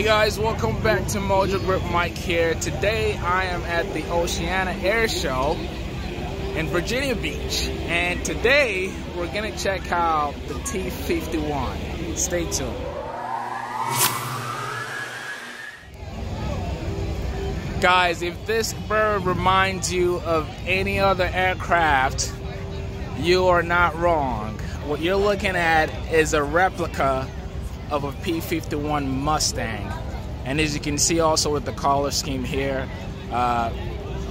Hey guys, welcome back to Mojo Grip Mike here. Today I am at the Oceana Air Show in Virginia Beach. And today we're gonna check out the T-51. Stay tuned. Guys, if this bird reminds you of any other aircraft, you are not wrong. What you're looking at is a replica of a P-51 Mustang. And as you can see also with the color scheme here, uh,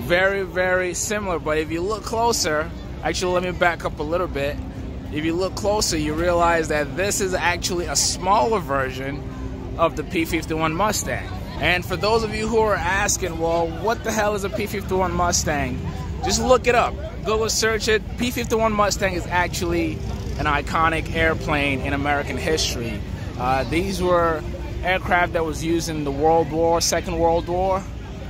very, very similar. But if you look closer, actually let me back up a little bit. If you look closer, you realize that this is actually a smaller version of the P-51 Mustang. And for those of you who are asking, well, what the hell is a P-51 Mustang? Just look it up. Google search it. P-51 Mustang is actually an iconic airplane in American history. Uh, these were aircraft that was used in the World War, Second World War,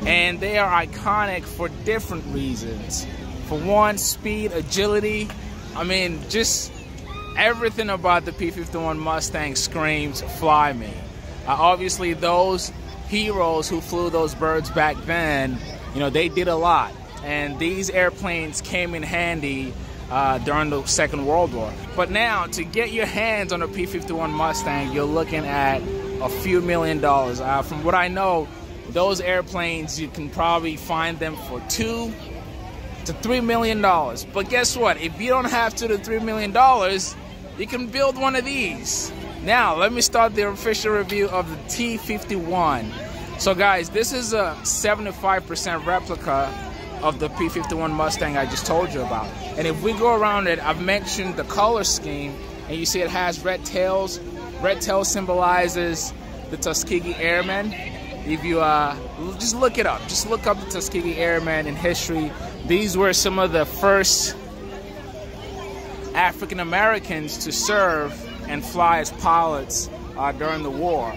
and they are iconic for different reasons. For one, speed, agility. I mean, just everything about the P-51 Mustang screams fly me. Uh, obviously, those heroes who flew those birds back then, you know, they did a lot. And these airplanes came in handy uh, during the Second World War. But now, to get your hands on a P-51 Mustang, you're looking at a few million dollars. Uh, from what I know, those airplanes, you can probably find them for two to three million dollars. But guess what? If you don't have two to three million dollars, you can build one of these. Now, let me start the official review of the T-51. So guys, this is a 75% replica of the P-51 Mustang I just told you about. And if we go around it, I've mentioned the color scheme, and you see it has red tails. Red tail symbolizes the Tuskegee Airmen. If you uh, just look it up, just look up the Tuskegee Airmen in history. These were some of the first African Americans to serve and fly as pilots uh, during the war.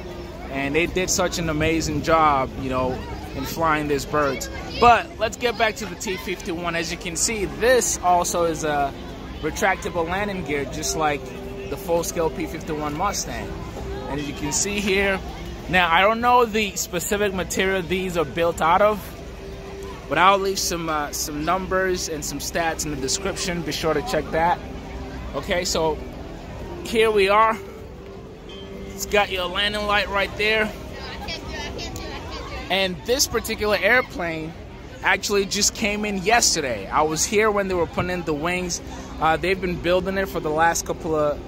And they did such an amazing job, you know, in flying these birds. But let's get back to the T-51. As you can see, this also is a retractable landing gear, just like the full-scale P-51 Mustang. And as you can see here, now I don't know the specific material these are built out of, but I'll leave some uh, some numbers and some stats in the description. Be sure to check that. Okay, so here we are. It's got your landing light right there. And this particular airplane actually just came in yesterday. I was here when they were putting in the wings. Uh, they've been building it for the last couple of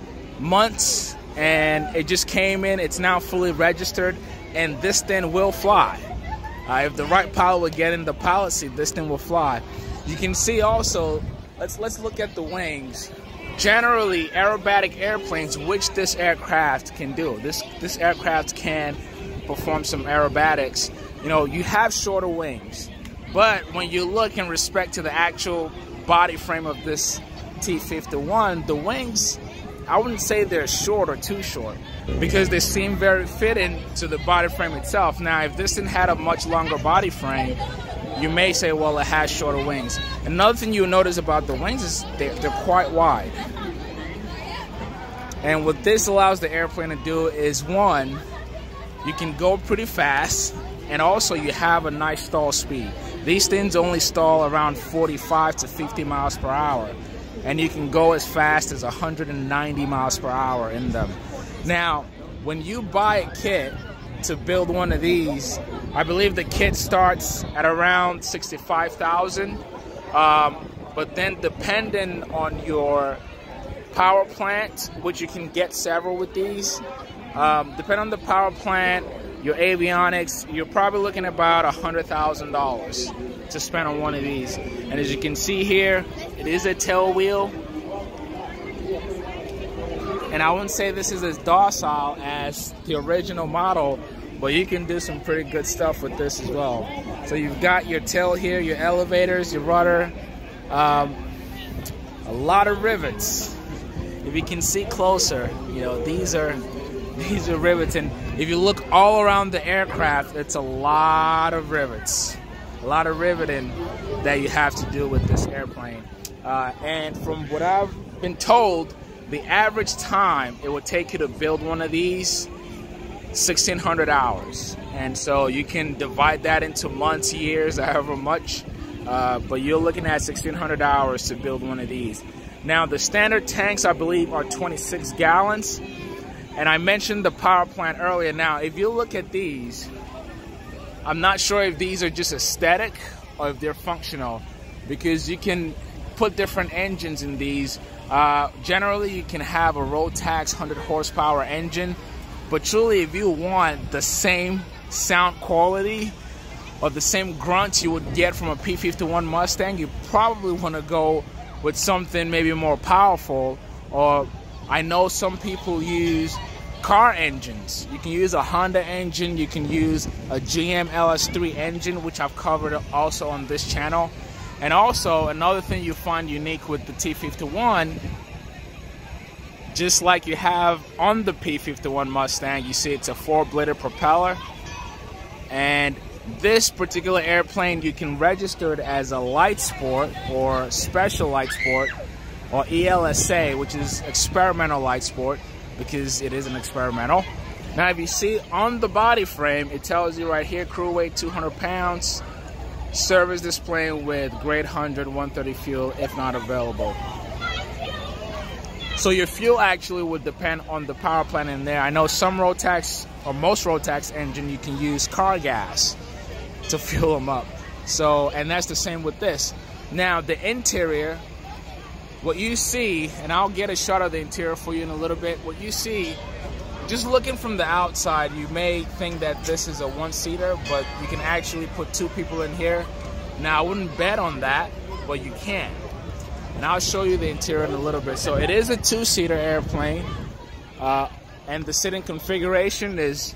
months and it just came in. It's now fully registered and this thing will fly. Uh, if the right pilot would get in the pilot seat, this thing will fly. You can see also, let's let's look at the wings. Generally, aerobatic airplanes, which this aircraft can do. This this aircraft can perform some aerobatics. You know, you have shorter wings. But when you look in respect to the actual body frame of this T-51, the wings, I wouldn't say they're short or too short because they seem very fitting to the body frame itself. Now, if this thing had a much longer body frame, you may say, well, it has shorter wings. Another thing you'll notice about the wings is they're, they're quite wide. And what this allows the airplane to do is one, you can go pretty fast and also you have a nice stall speed. These things only stall around 45 to 50 miles per hour and you can go as fast as 190 miles per hour in them. Now, when you buy a kit to build one of these, I believe the kit starts at around 65,000. Um, but then depending on your power plant, which you can get several with these, um, depending on the power plant, your avionics, you're probably looking at about $100,000 to spend on one of these. And as you can see here, it is a tail wheel. And I wouldn't say this is as docile as the original model, but you can do some pretty good stuff with this as well. So you've got your tail here, your elevators, your rudder, um, a lot of rivets. If you can see closer, you know, these are these are rivets and if you look all around the aircraft it's a lot of rivets a lot of riveting that you have to do with this airplane uh, and from what I've been told the average time it would take you to build one of these 1600 hours. And so you can divide that into months, years, however much. Uh, but you're looking at 1600 hours to build one of these. Now the standard tanks, I believe, are 26 gallons. And I mentioned the power plant earlier. Now, if you look at these, I'm not sure if these are just aesthetic or if they're functional because you can put different engines in these. Uh, generally, you can have a Rotax 100 horsepower engine, but truly, if you want the same sound quality or the same grunts you would get from a P51 Mustang, you probably want to go with something maybe more powerful. Or I know some people use car engines. You can use a Honda engine, you can use a GM LS3 engine, which I've covered also on this channel. And also, another thing you find unique with the T51, just like you have on the P51 Mustang, you see it's a four-bladed propeller. And this particular airplane, you can register it as a light sport or special light sport or ELSA, which is experimental light sport because it is an experimental. Now, if you see on the body frame, it tells you right here, crew weight 200 pounds, service display with grade 100, 130 fuel if not available. So your fuel actually would depend on the power plant in there. I know some Rotax or most Rotax engine you can use car gas to fuel them up. So, and that's the same with this. Now the interior, what you see, and I'll get a shot of the interior for you in a little bit. What you see, just looking from the outside, you may think that this is a one-seater, but you can actually put two people in here. Now, I wouldn't bet on that, but you can. And I'll show you the interior in a little bit. So it is a two-seater airplane, uh, and the sitting configuration is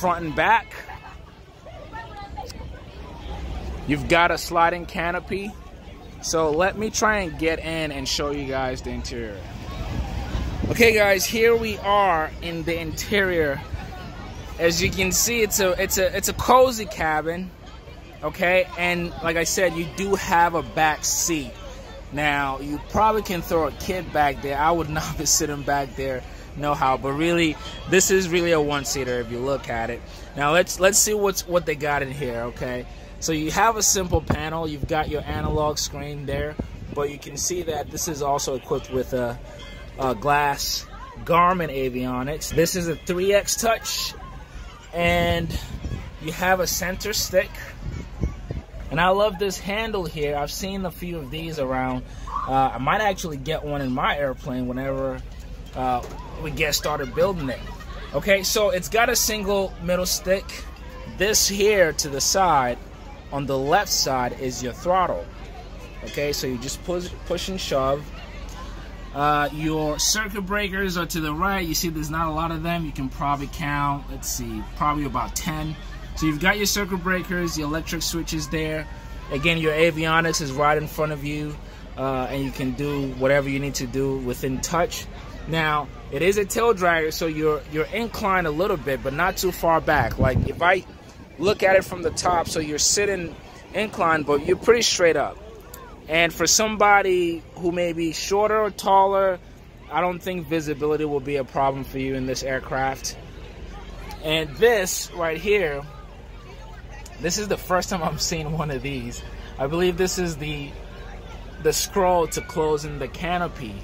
front and back. You've got a sliding canopy. So let me try and get in and show you guys the interior. Okay guys, here we are in the interior. As you can see, it's a it's a it's a cozy cabin. Okay, and like I said, you do have a back seat. Now, you probably can throw a kid back there. I would not be sitting back there no how, but really this is really a one-seater if you look at it. Now, let's let's see what's what they got in here, okay? So you have a simple panel. You've got your analog screen there, but you can see that this is also equipped with a, a glass Garmin avionics. This is a 3X touch, and you have a center stick. And I love this handle here. I've seen a few of these around. Uh, I might actually get one in my airplane whenever uh, we get started building it. Okay, so it's got a single middle stick. This here to the side on the left side is your throttle. Okay, so you just push, push and shove. Uh, your circuit breakers are to the right. You see there's not a lot of them. You can probably count, let's see, probably about 10. So you've got your circuit breakers, the electric switches there. Again, your avionics is right in front of you. Uh, and you can do whatever you need to do within touch. Now, it is a tail dragger, so you're you're inclined a little bit, but not too far back. Like if I look at it from the top. So you're sitting inclined, but you're pretty straight up. And for somebody who may be shorter or taller, I don't think visibility will be a problem for you in this aircraft. And this right here, this is the first time I'm seeing one of these. I believe this is the the scroll to closing the canopy.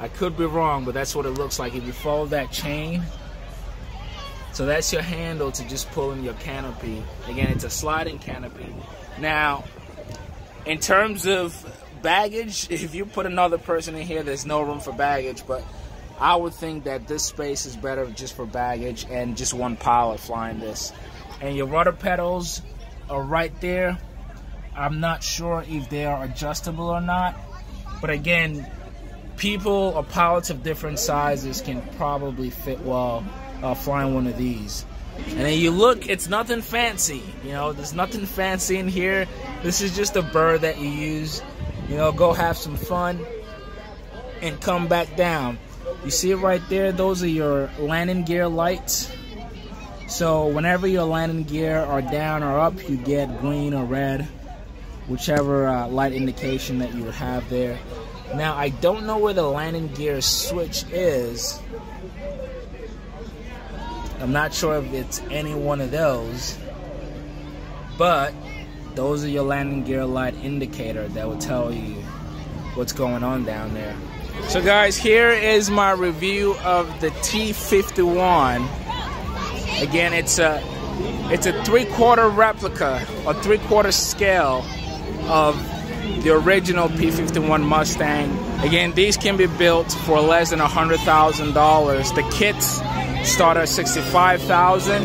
I could be wrong, but that's what it looks like. If you follow that chain, so that's your handle to just pull in your canopy. Again, it's a sliding canopy. Now, in terms of baggage, if you put another person in here, there's no room for baggage, but I would think that this space is better just for baggage and just one pilot flying this. And your rudder pedals are right there. I'm not sure if they are adjustable or not, but again, people or pilots of different sizes can probably fit well uh, flying one of these. And then you look, it's nothing fancy. You know, there's nothing fancy in here. This is just a bird that you use. You know, go have some fun and come back down. You see it right there? Those are your landing gear lights. So whenever your landing gear are down or up, you get green or red, whichever uh, light indication that you have there. Now, I don't know where the landing gear switch is, I'm not sure if it's any one of those, but those are your landing gear light indicator that will tell you what's going on down there. So guys, here is my review of the T51. Again, it's a it's a three-quarter replica or three-quarter scale of the original P51 Mustang. Again, these can be built for less than $100,000. The kits start at 65,000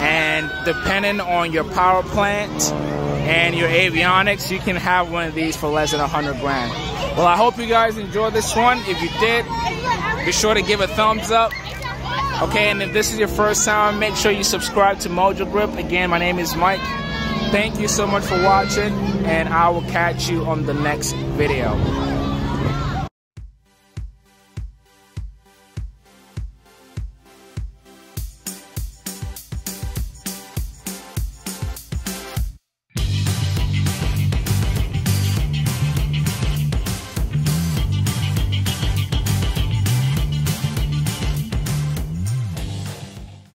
and depending on your power plant and your avionics, you can have one of these for less than 100 grand. Well, I hope you guys enjoyed this one. If you did, be sure to give a thumbs up. Okay, and if this is your first time, make sure you subscribe to Mojo Grip. Again, my name is Mike. Thank you so much for watching, and I will catch you on the next video.